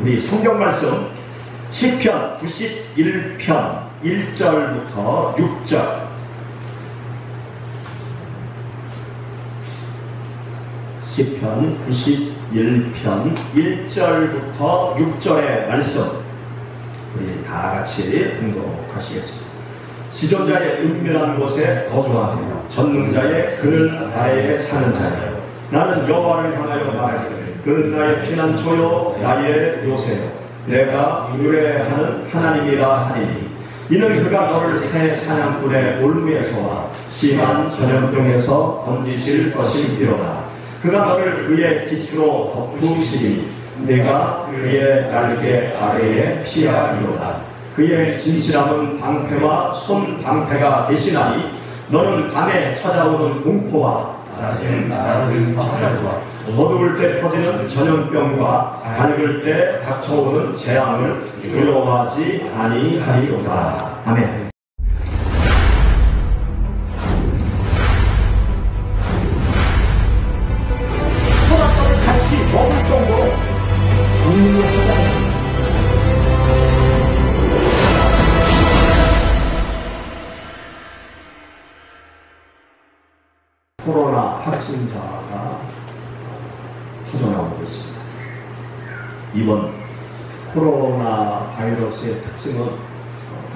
우리 성경 말씀 10편 91편 1절부터 6절 시편 91편 1절부터 6절의 말씀 우리 다 같이 공독하시겠습니다. 지존자의 은밀한 곳에 거주하며 전능자의 그늘 아래에 사는 자여 나는 여호와를 향하여 말하기를 그는 나의 피난처요 나의 요새요 내가 유래하는 하나님이라 하리니. 이는 그가 너를 새 사냥꾼의 올무에서와 심한 전염병에서 건지실 것임이로다. 그가 너를 그의 빛으로 덮으시니 내가 그의 날개 아래에 피하리로다. 그의 진실함은 방패와 손 방패가 되시나니 너는 밤에 찾아오는 공포와 낮에는 날아오는 화살과 어두울 때 퍼지는 전염병과 밝을 때 닥쳐오는 재앙을 두려워하지 아니하리로다. 아멘. 바이러스의 특징은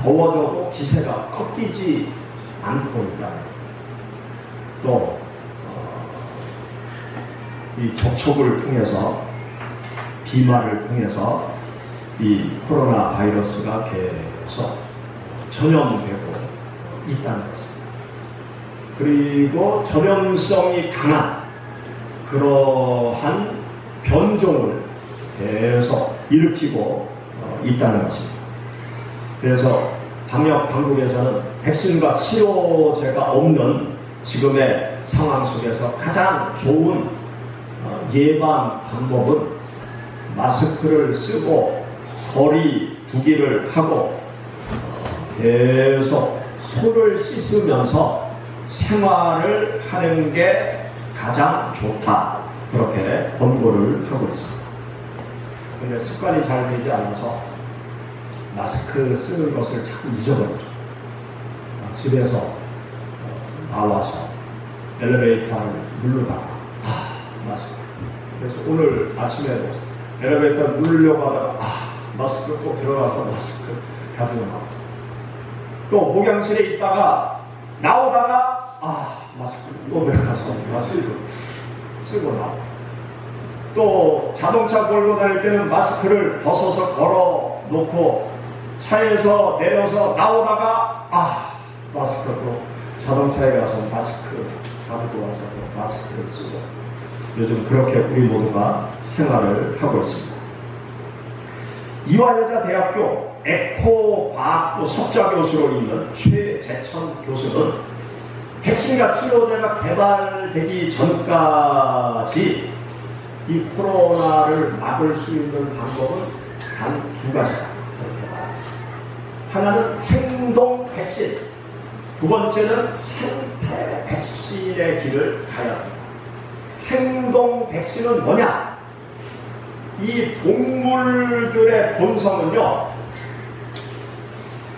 더워져도 기세가 꺾이지 않고 있다. 또, 어, 이 접촉을 통해서, 비말을 통해서 이 코로나 바이러스가 계속 전염되고 있다는 것입니다. 그리고 전염성이 강한 그러한 변종을 계속 일으키고 어, 있다는 것입니다. 그래서 방역 당국에서는 백신과 치료제가 없는 지금의 상황 속에서 가장 좋은 어, 예방 방법은 마스크를 쓰고 거리 두기를 하고 어, 계속 손을 씻으면서 생활을 하는 게 가장 좋다. 그렇게 권고를 하고 있습니다. 근데 습관이 잘 되지 않아서 마스크 쓰는 것을 자꾸 잊어버리죠. 집에서 어, 나와서 엘리베이터를 누르다가 아 마스크. 그래서 오늘 아침에도 엘리베이터 누르려고 하다가 아 마스크 꼭 들어가서 마스크 가지고 나왔어요. 또 목욕실에 있다가 나오다가 아 마스크 또 들어가서 마스크 쓰고 나와. 또 자동차 몰고 다닐 때는 마스크를 벗어서 걸어 놓고 차에서 내려서 나오다가 아 마스크 또 자동차에 가서 마스크 가지고 와서 또 마스크를 쓰고 요즘 그렇게 우리 모두가 생활을 하고 있습니다. 이화여자대학교 에코과학부 석좌 교수로 있는 최재천 교수는 백신과 치료제가 개발되기 전까지 이 코로나를 막을 수 있는 방법은 단 두 가지다. 하나는 행동 백신, 두 번째는 생태 백신의 길을 가야 합니다. 행동 백신은 뭐냐? 이 동물들의 본성은요,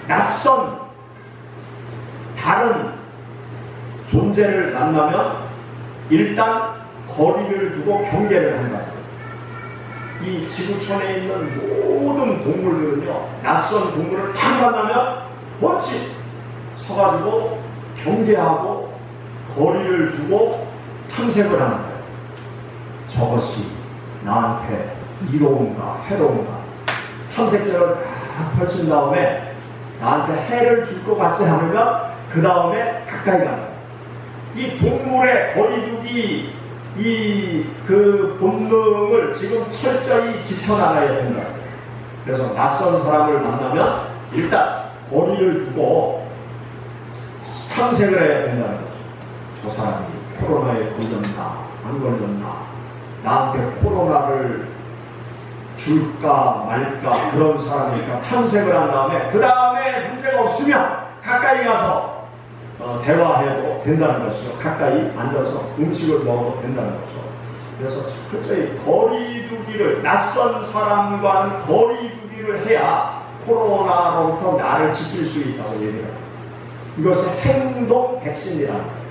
낯선 다른 존재를 만나면 일단 거리를 두고 경계를 한다. 이 지구촌에 있는 모든 동물들은요, 낯선 동물을 딱 만나면 멋지 서가지고 경계하고 거리를 두고 탐색을 하는 거예요. 저것이 나한테 이로운가 해로운가 탐색자를 다 펼친 다음에 나한테 해를 줄 것 같지 않으면 그 다음에 가까이 가는 거예요. 이 동물의 거리두기 이 그 본능을 지금 철저히 지켜나가야 된다. 그래서 낯선 사람을 만나면 일단 거리를 두고 탐색을 해야 된다는 거죠. 저 사람이 코로나에 걸렸나 안 걸렸나 나한테 코로나를 줄까 말까 그런 사람이니까 탐색을 한 다음에 그 다음에 문제가 없으면 가까이 가서 어, 대화해도 된다는 것이죠. 가까이 앉아서 음식을 먹어도 된다는 거죠. 그래서 철저히 거리 두기를 낯선 사람과는 거리 두기를 해야 코로나로부터 나를 지킬 수 있다고 얘기합니다. 이것은 행동 백신이라는 거예요.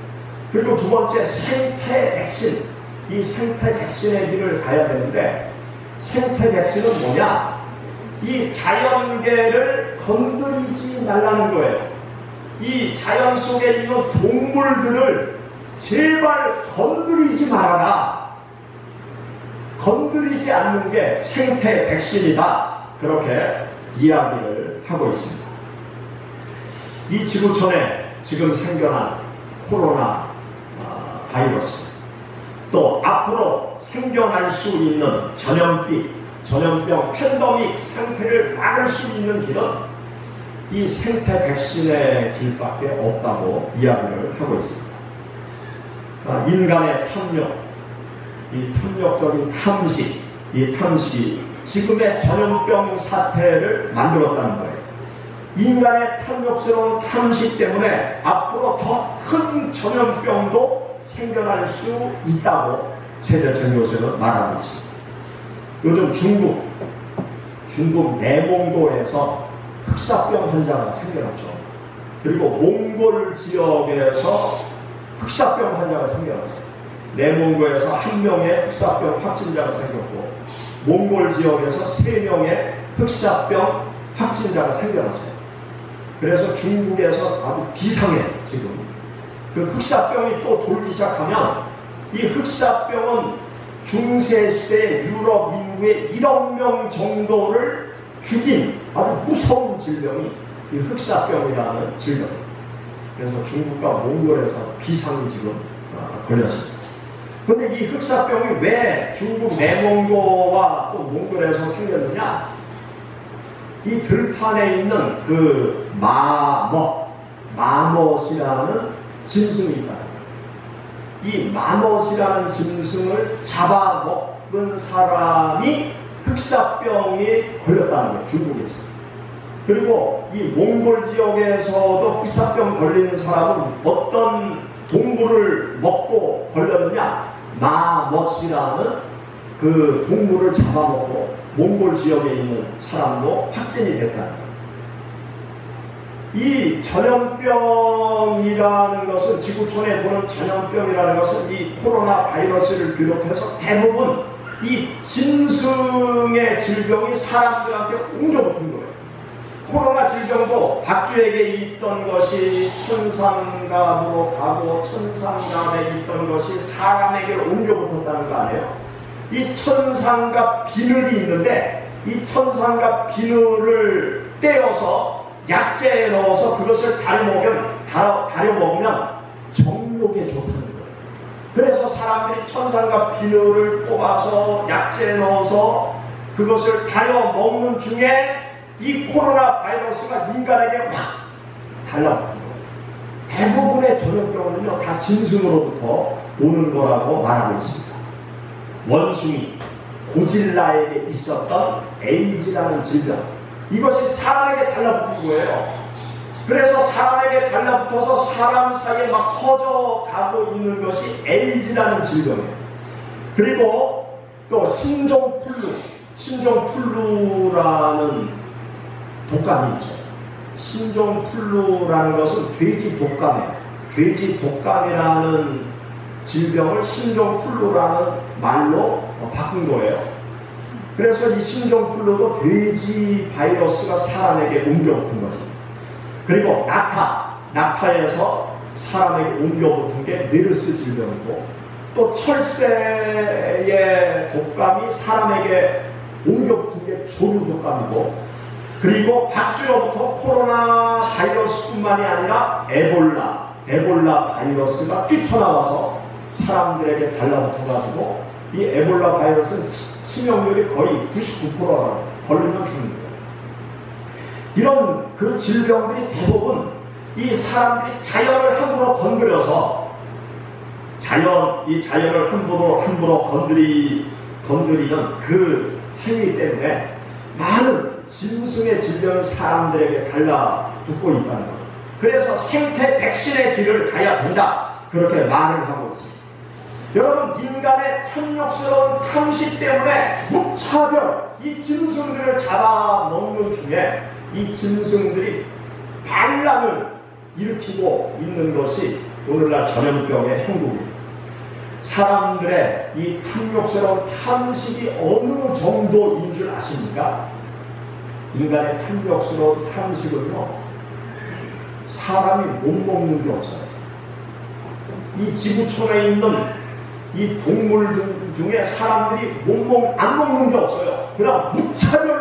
그리고 두 번째 생태 백신. 이 생태 백신의 길을 가야 되는데 생태 백신은 뭐냐? 이 자연계를 건드리지 말라는 거예요. 이 자연 속에 있는 동물들을 제발 건드리지 말아라. 건드리지 않는 게 생태 백신이다. 그렇게 이야기를 하고 있습니다. 이 지구촌에 지금 생겨난 코로나 어, 바이러스 또 앞으로 생겨날 수 있는 전염병, 전염병 팬더믹 상태를 막을 수 있는 길은 이 생태 백신의 길밖에 없다고 이야기를 하고 있습니다. 아, 인간의 탐욕, 이 탐욕적인 탐식, 이 탐식이 지금의 전염병 사태를 만들었다는 거예요. 인간의 탐욕스러운 탐식 때문에 앞으로 더 큰 전염병도 생겨날 수 있다고 최대천 교수는 말하고 있습니다. 요즘 중국, 중국 내몽골에서 흑사병 환자가 생겨났죠. 그리고 몽골 지역에서 흑사병 환자가 생겨났어요. 내몽골에서 한 명의 흑사병 확진자가 생겼고, 몽골 지역에서 세 명의 흑사병 확진자가 생겨났어요. 그래서 중국에서 아주 비상해, 지금. 그 흑사병이 또 돌기 시작하면 이 흑사병은 중세 시대 유럽 인구의 1억 명 정도를 죽인 아주 무서운 질병이 이 흑사병이라는 질병. 그래서 중국과 몽골에서 비상이 지금 어, 걸렸습니다. 근데 이 흑사병이 왜 중국 내몽고와 또 몽골에서 생겼느냐? 이 들판에 있는 그 마멋, 마멋이라는 짐승이 있다. 이 마멋이라는 짐승을 잡아먹은 사람이 흑사병에 걸렸다는 거예요. 중국에서. 그리고 이 몽골 지역에서도 흑사병 걸리는 사람은 어떤 동물을 먹고 걸렸느냐? 마멋이라는 그 동물을 잡아먹고 몽골 지역에 있는 사람도 확진이 됐다는 거예요. 이 전염병이라는 것은 지구촌에 보는 전염병이라는 것은 이 코로나 바이러스를 비롯해서 대부분 이 짐승의 질병이 사람들한테 옮겨붙은 거예요. 코로나 질병도 박쥐에게 있던 것이 천상갑으로 가고 천상갑에 있던 것이 사람에게 옮겨붙었다는 거 아니에요? 이 천상갑 비늘이 있는데 이 천상갑 비늘을 떼어서 약재에 넣어서 그것을 다려 먹으면, 다려 먹으면 정욕에 좋다는 거예요. 그래서 사람들이 천상과 비누를 뽑아서 약재에 넣어서 그것을 다려 먹는 중에 이 코로나 바이러스가 인간에게 확 달라붙는 거예요. 대부분의 전염병은요, 다 짐승으로부터 오는 거라고 말하고 있습니다. 원숭이, 고질라에게 있었던 에이즈라는 질병, 이것이 사람에게 달라붙은 거예요. 그래서 사람에게 달라붙어서 사람 사이에 막 퍼져가고 있는 것이 에이즈라는 질병이에요. 그리고 또 신종플루, 신종플루라는 독감이 있죠. 신종플루라는 것은 돼지 독감이에요. 돼지 독감이라는 질병을 신종플루라는 말로 바꾼 거예요. 그래서 이 신종플루도 돼지 바이러스가 사람에게 옮겨붙은 것입니다. 그리고 낙타, 낙타에서 사람에게 옮겨붙은 게 메르스 질병이고 또 철새의 독감이 사람에게 옮겨붙은 게 조류 독감이고 그리고 박쥐로부터 코로나 바이러스뿐만이 아니라 에볼라, 에볼라 바이러스가 뛰쳐나와서 사람들에게 달라붙어가지고 이 에볼라 바이러스는 치명률이 거의 99%라 걸리면 죽는 거예요. 이런 그 질병들이 대부분 이 사람들이 자연을 함부로 건드려서 자연, 이 자연을 함부로, 함부로 건드리, 건드리는 그 행위 때문에 많은 짐승의 질병이 사람들에게 달라붙고 있다는 거죠. 그래서 생태 백신의 길을 가야 된다. 그렇게 말을 하고 있습니다. 여러분 인간의 탐욕스러운 탐식 때문에 무차별 이 짐승들을 잡아먹는 중에 이 짐승들이 반란을 일으키고 있는 것이 오늘날 전염병의 행복입니다. 사람들의 이 탐욕스러운 탐식이 어느 정도인 줄 아십니까? 인간의 탐욕스러운 탐식은요, 사람이 못 먹는 게 없어요. 이 지구촌에 있는 이 동물 중에 사람들이 못 먹, 안 먹는 게 없어요. 그럼 무차별로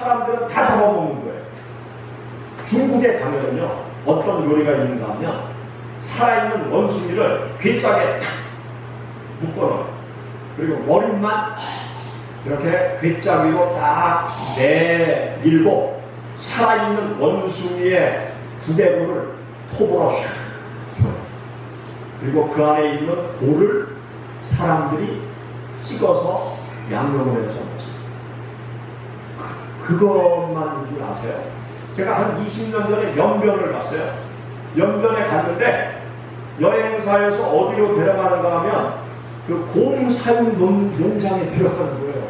사람들은 다 잡아먹는 거예요. 중국에 가면요, 어떤 요리가 있는가 하면, 살아있는 원숭이를 괴짝에 탁 묶어놓아요. 그리고 머리만 이렇게 괴짝 위로 딱 내밀고, 살아있는 원숭이의 두개골을 톱으로 샥 그리고 그 안에 있는 돌을 사람들이 찍어서 양념을 해서. 그, 그것만 줄 아세요? 제가 한 20년 전에 연변을 갔어요. 연변에 갔는데 여행사에서 어디로 데려가는가 하면 그 곰 사육 농장에 데려가는 거예요.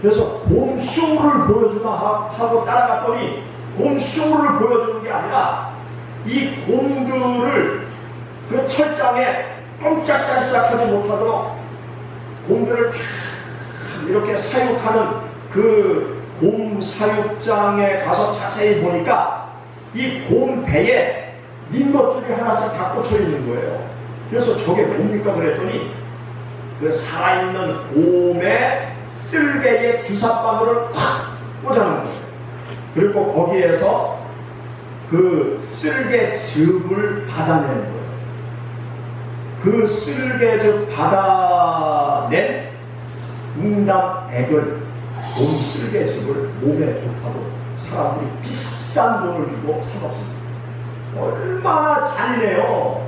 그래서 곰 쇼를 보여주나 하고 따라갔더니 곰 쇼를 보여주는 게 아니라 이 곰들을 그 철장에 꼼짝달싹하지 못하도록 곰들을 쫙 이렇게 사육하는 그 곰 사육장에 가서 자세히 보니까 이 곰 배에 민노줄이 하나씩 다 꽂혀 있는 거예요. 그래서 저게 뭡니까 그랬더니 그 살아있는 곰의 쓸개에 주사바늘을 탁 꽂아놓은 거예요. 그리고 거기에서 그 쓸개 즙을 받아내는 거예요. 그 쓸개 즙 받아낸 웅담 애결 곰 쓸개즙을 몸에 좋다고 사람들이 비싼 돈을 주고 사먹습니다. 얼마나 잔인해요.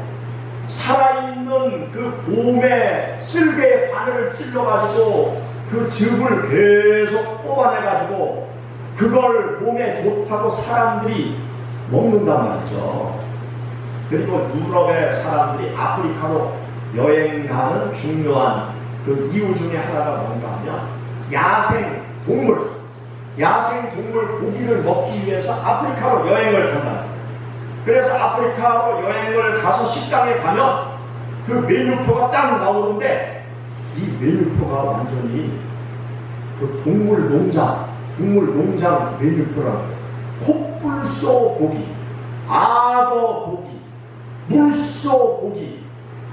살아있는 그 곰의 쓸개의 바늘을 찔러가지고 그 즙을 계속 뽑아내가지고 그걸 몸에 좋다고 사람들이 먹는단 말이죠. 그리고 유럽의 사람들이 아프리카로 여행 가는 중요한 그 이유 중에 하나가 뭔가 하면 야생 동물, 야생 동물 고기를 먹기 위해서 아프리카로 여행을 간다. 는 그래서 아프리카로 여행을 가서 식당에 가면 그 메뉴표가 딱 나오는데 이 메뉴표가 완전히 그 동물 농장, 동물 농장 메뉴표라는 거예요. 콧불소 고기, 악어 고기, 물소 고기,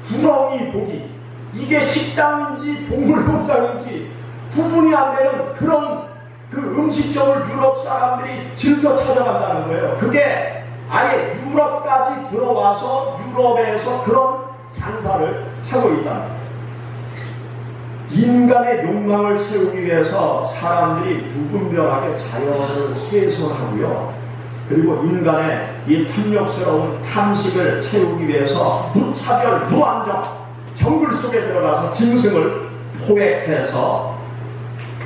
두렁이 고기, 이게 식당인지 동물농장인지 구분이 안 되는 그런 그 음식점을 유럽 사람들이 즐겨 찾아간다는 거예요. 그게 아예 유럽까지 들어와서 유럽에서 그런 장사를 하고 거예요. 인간의 욕망을 채우기 위해서 사람들이 무분별하게 자연을 훼손하고요. 그리고 인간의 이 탐욕스러운 탐식을 채우기 위해서 무차별, 무안정, 정글 속에 들어가서 짐승을 포획해서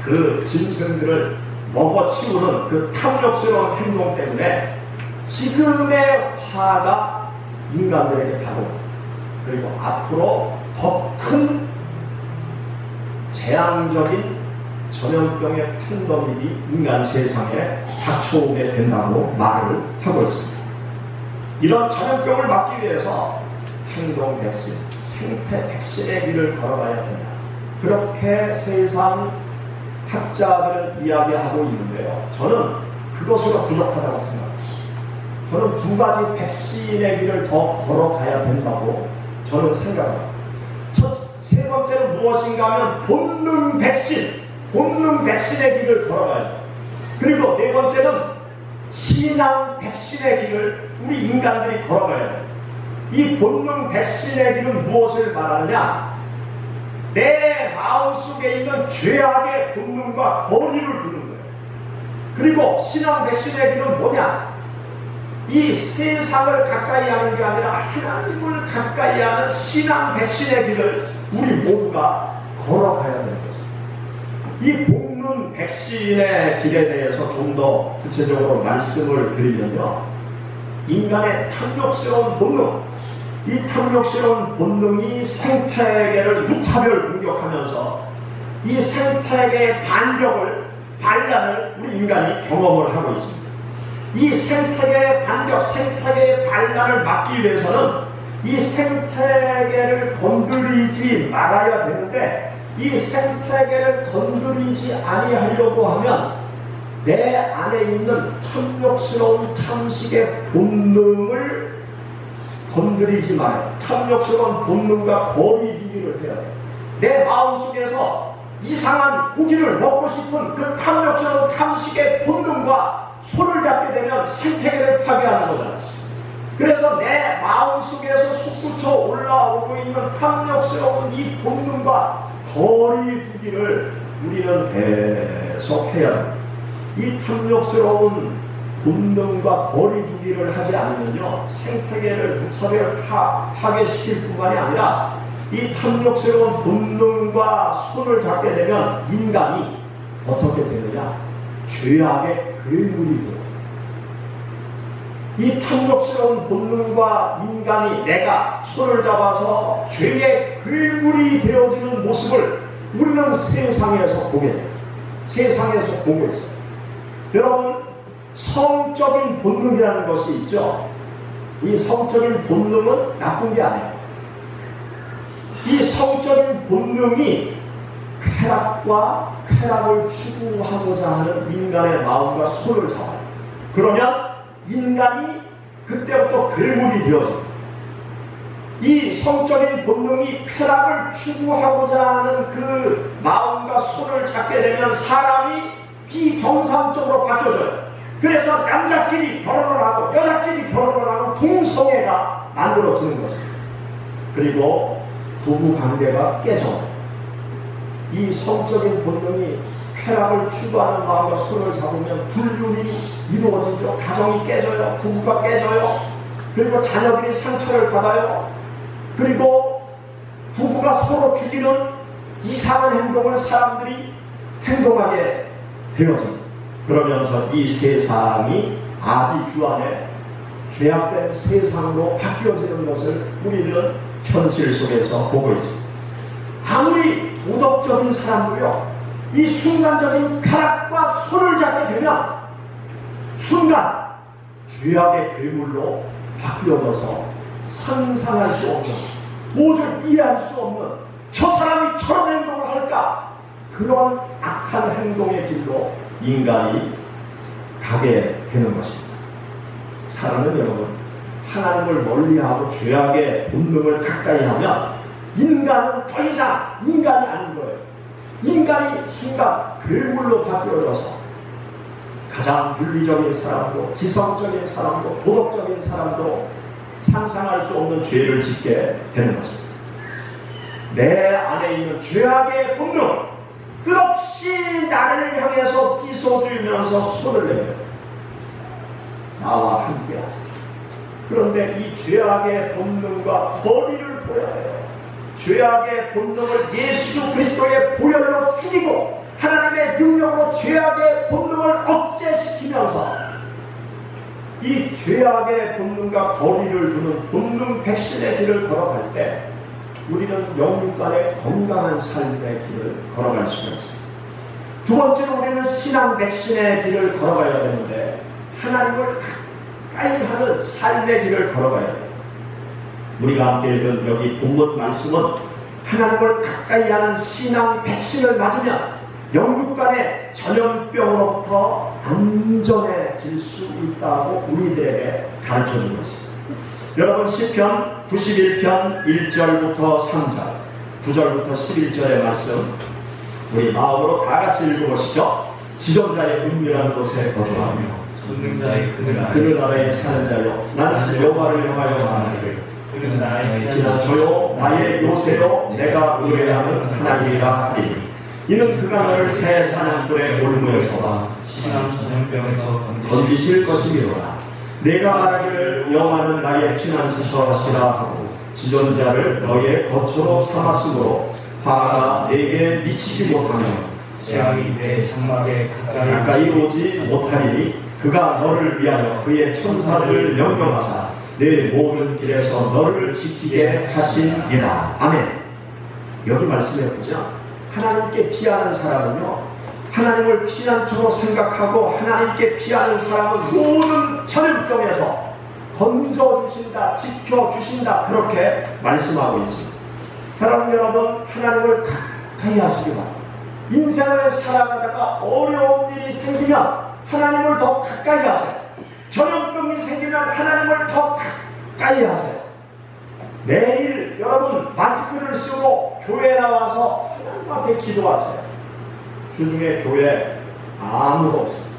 그 짐승들을 먹어치우는 그 탐욕스러운 행동 때문에 지금의 화가 인간들에게 가고 그리고 앞으로 더 큰 재앙적인 전염병의 팬데믹이 인간 세상에 닥쳐오게 된다고 말을 하고 있습니다. 이런 전염병을 막기 위해서 행동 백신, 생태 백신의 길을 걸어가야 된다. 그렇게 세상 학자들은 이야기하고 있는데요. 저는 그것으로 부족하다고 생각합니다. 저는 두 가지 백신의 길을 더 걸어가야 된다고 저는 생각합니다. 첫, 세 번째는 무엇인가 하면 본능 백신, 본능 백신의 길을 걸어가야 돼. 그리고 네 번째는 신앙 백신의 길을 우리 인간들이 걸어가야 돼. 이 본능 백신의 길은 무엇을 말하느냐? 내 마음속에 있는 죄악의 본능과 거리를 두는 거예요. 그리고 신앙 백신의 길은 뭐냐? 이 세상을 가까이 하는 게 아니라 하나님을 가까이 하는 신앙 백신의 길을 우리 모두가 걸어가야 되는 것입니다. 이 복는 백신의 길에 대해서 좀 더 구체적으로 말씀을 드리면요. 인간의 탐욕스러운 본능, 이 탐욕스러운 본능이 생태계를 무차별 공격하면서 이 생태계의 반격을 반란을 우리 인간이 경험을 하고 있습니다. 이 생태계의 반격, 생태계의 반란을 막기 위해서는 이 생태계를 건드리지 말아야 되는데 이 생태계를 건드리지 아니하려고 하면 내 안에 있는 탐욕스러운 탐식의 본능을 건드리지 말아요. 탐욕스러운 본능과 거리 두기를 해야 돼요. 내 마음속에서 이상한 고기를 먹고 싶은 그 탐욕스러운 탐식의 본능과 손을 잡게 되면 생태계를 파괴하는 거잖아요. 그래서 내 마음속에서 솟구쳐 올라오고 있는 탐욕스러운 이 본능과 거리 두기를 우리는 계속 해야 합니다. 이 탐욕스러운 본능과 거리 두기를 하지 않으면요 생태계를 무차별 파괴시킬 뿐만이 아니라 이 탐욕스러운 본능과 손을 잡게 되면 인간이 어떻게 되느냐 죄악의 괴물이 되어요. 이 탐욕스러운 본능과 인간이 내가 손을 잡아서 죄의 괴물이 되어지는 모습을 우리는 세상에서 보게 돼요. 세상에서 보고 있어요. 여러분, 성적인 본능이라는 것이 있죠. 이 성적인 본능은 나쁜 게 아니에요. 이 성적인 본능이 쾌락과 쾌락을 추구하고자 하는 인간의 마음과 손을 잡아요. 그러면 인간이 그때부터 괴물이 되어집니다. 이 성적인 본능이 쾌락을 추구하고자 하는 그 마음과 손을 잡게 되면 사람이 비정상적으로 바뀌어져요. 그래서 남자끼리 결혼을 하고 여자끼리 결혼을 하고 동성애가 만들어지는 것입니다. 그리고 부부 관계가 깨져. 이 성적인 본능이 쾌락을 추구하는 마음과 손을 잡으면 불륜이 이루어지죠. 가정이 깨져요. 부부가 깨져요. 그리고 자녀들이 상처를 받아요. 그리고 부부가 서로 죽이는 이상한 행동을 사람들이 행동하게 되어집니다. 그러면서 이 세상이 아비규 안에 죄악된 세상으로 바뀌어지는 것을 우리는 현실 속에서 보고 있습니다. 아무리 도덕적인 사람도요, 이 순간적인 쾌락과 손을 잡게 되면 순간 죄악의 괴물로 바뀌어져서 상상할 수 없는, 모두 이해할 수 없는 저 사람이 저런 행동을 할까? 그런 악한 행동의 길로 인간이 가게 되는 것입니다. 사람은 여러분, 하나님을 멀리하고 죄악의 본능을 가까이 하면 인간은 더 이상 인간이 아닌 거예요. 인간이 순간 괴물로 바뀌어져서 가장 윤리적인 사람도 지성적인 사람도 도덕적인 사람도 상상할 수 없는 죄를 짓게 되는 것입니다. 내 안에 있는 죄악의 본능, 끝없이 나를 향해서 비소들면서 손을 내요. 나와 함께 하세요. 그런데 이 죄악의 본능과 거리를 둬야 해요. 죄악의 본능을 예수 그리스도의 보혈로 죽이고 하나님의 능력으로 죄악의 본능을 억제시키면서 이 죄악의 본능과 거리를 두는 본능 백신의 길을 걸어갈 때 우리는 영육 간의 건강한 삶의 길을 걸어갈 수가 있습니다. 두 번째로 우리는 신앙 백신의 길을 걸어가야 되는데 하나님을 가까이 하는 삶의 길을 걸어가야 돼요. 우리가 함께 읽은 여기 본문 말씀은 하나님을 가까이 하는 신앙 백신을 맞으면 영국 간의 전염병으로부터 안전해질 수 있다고 우리들에게 가르쳐 주고 있습니다. 여러분 시편 91편 1절부터 3절. 9절부터 11절의 말씀 우리 마음으로 다 같이 읽어보시죠. 지존자의 은밀한 곳에 거주하며 전능자의 그늘 아래. 그늘 아래에 사는 자요. 나는 여호와를 영하여 말하기를 그는 나의 저요 나의 요새요 내가 의뢰하는 하나님이라 하리니. 이는 그가 너를 새 사냥꾼의 올무에서 신앙 전염병에서 건지실 것이미로라 내가 말하기를 영화는 나의 피난처시라 하고 지존자를 너의 거처로 삼았으므로 화가 내게 미치지 못하며 재앙이 내 장막에 가까이 가까이 오지 못하리니 그가 너를 위하여 그의 천사를 명령하사 내 모든 길에서 너를 지키게 하시니라. 아멘. 여기 말씀해 보자. 하나님께 피하는 사람은요. 하나님을 피난처로 생각하고 하나님께 피하는 사람은 모든 전염병에서 건져주신다, 지켜주신다 그렇게 말씀하고 있습니다. 사랑하는 여러분 하나님을 가까이 하시기 바랍니다. 인생을 살아가다가 어려운 일이 생기면 하나님을 더 가까이 하세요. 전염병이 생기면 하나님을 더 가까이 하세요. 매일 여러분 마스크를 쓰고 교회 나와서 하나님 앞에 기도하세요. 주중에 교회 아무도 없습니다.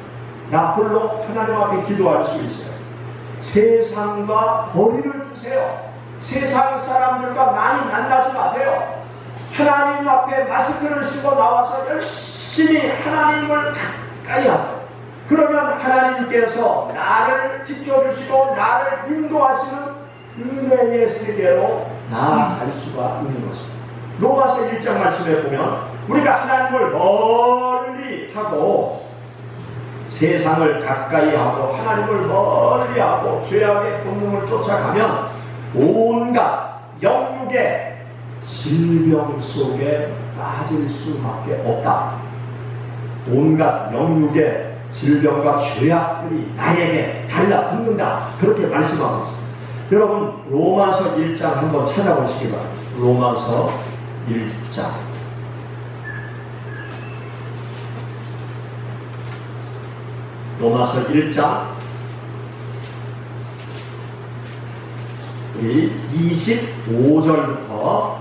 나 홀로 하나님 앞에 기도할 수 있어요. 세상과 거리를 두세요. 세상 사람들과 많이 만나지 마세요. 하나님 앞에 마스크를 쓰고 나와서 열심히 하나님을 가까이 하세요. 그러면 하나님께서 나를 지켜주시고 나를 인도하시는 은혜의 세계로 나아갈 수가 있는 것입니다. 로마서 1장 말씀에 보면 우리가 하나님을 멀리 하고 세상을 가까이 하고 하나님을 멀리 하고 죄악의 본능을 쫓아가면 온갖 영육의 질병 속에 빠질 수밖에 없다. 온갖 영육의 질병과 죄악들이 나에게 달라붙는다. 그렇게 말씀하고 있습니다. 여러분 로마서 1장 한번 찾아보시기 바랍니다. 로마서 1장 로마서 1장 우리 25절부터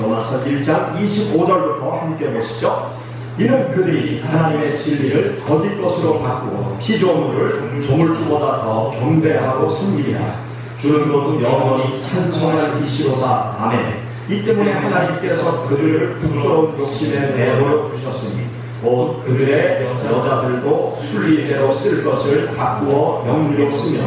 로마서 1장 25절부터 함께 보시죠. 이는 그들이 하나님의 진리를 거짓 것으로 바꾸고 피조물을 조물주보다 더 경배하고 섬기리라. 주는 것은 영원히 찬송하는 이시로다. 아멘. 이 때문에 하나님께서 그들을 부끄러운 욕심에 내버려 두셨으니 곧 그들의 여자들도 순리대로 쓸 것을 바꾸어 영리로 쓰며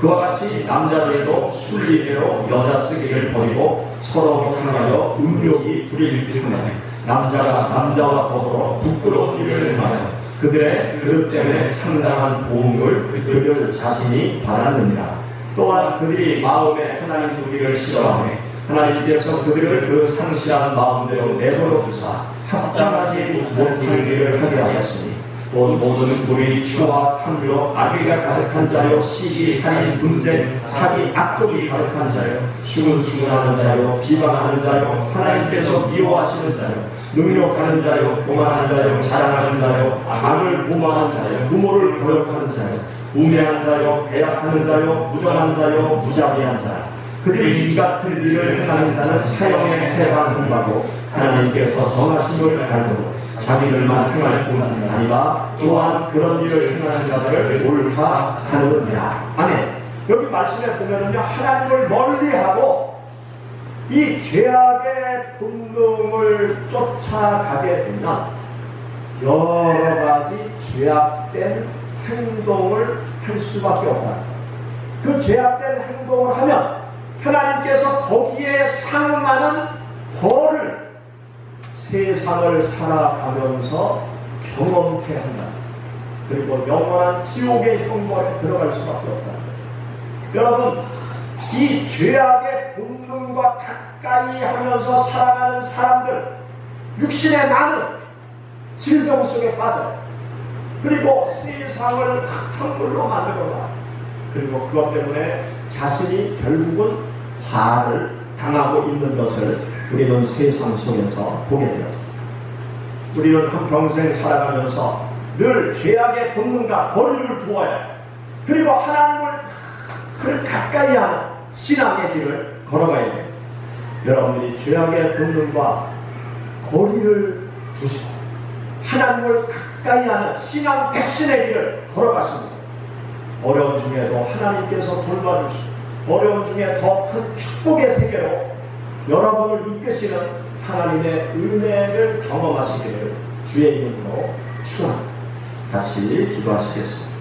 그와 같이 남자들도 순리대로 여자 쓰기를 버리고 서로 향하여 음욕이 부릴 때문에 남자가 남자와 더불어 부끄러운 일을 행하여 그들의 그릇 때문에 상당한 보응을 그들 자신이 받았느니라. 또한 그들이 마음에 하나님 두기를 싫어하며 하나님께서 그들을 그 상실한 마음대로 내버려 두사 합당하지 일을 하게 하셨으니 곧 모든 불의 추와 탐욕 악의가 가득한 자요 시기 살인 분쟁 사기 악독이 가득한 자요 수근수근하는 자요 비방하는 자요 하나님께서 미워하시는 자요 능력하는 자요 교만한 자요 자랑하는 자요 악을 도모하는 자요 부모를 거역하는 자요 우매한 자요 배약하는 자요 무정한 자요 무자비한 자 그들이 이 같은 일을 행하는 자는 사형에 해방한다고 하나님께서 정하심을 알고 자기들만 행할 뿐 아니라 또한 그런 일을 행하는 자들을 옳다 하느니라. 아멘. 여기 말씀에 보면은요, 하나님을 멀리하고 이 죄악의 본능을 쫓아가게 되면 여러 가지 죄악된 행동을 할 수밖에 없다. 그 죄악된 행동을 하면 하나님께서 거기에 상응하는 벌을 세상을 살아가면서 경험케 한다. 그리고 영원한 지옥의 형벌에 들어갈 수밖에 없다. 여러분, 이 죄악의 본능과 가까이 하면서 살아가는 사람들, 육신의 나는 질병 속에 빠져요. 그리고 세상을 흙탕물로 만들어놔. 그리고 그것 때문에 자신이 결국은 화를 당하고 있는 것을 우리는 세상 속에서 보게 되었습니다. 우리는 한평생 살아가면서 늘 죄악의 본능과 거리를 두어야 해요. 그리고 하나님을 그 가까이 하는 신앙의 길을 걸어가야 돼요. 여러분들이 죄악의 본능과 거리를 두시고 하나님을 가까이 하는 신앙 백신의 길을 걸어가십니다. 어려운 중에도 하나님께서 돌봐주시고 어려운 중에 더 큰 축복의 세계로 여러분을 이끄시는 하나님의 은혜를 경험하시기를 주의 이름으로 축원합니다. 같이 기도하시겠습니다.